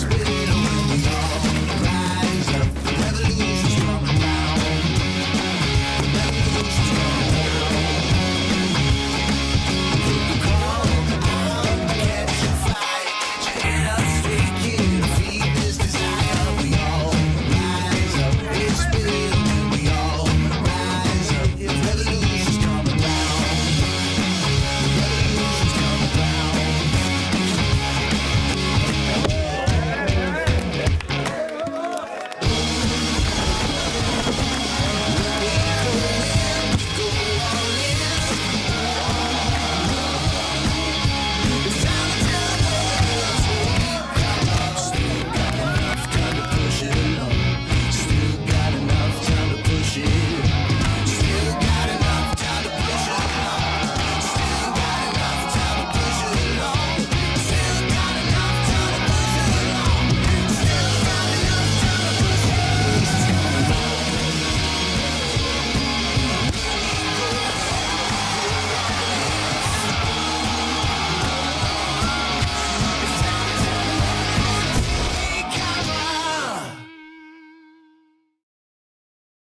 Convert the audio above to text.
Sweet.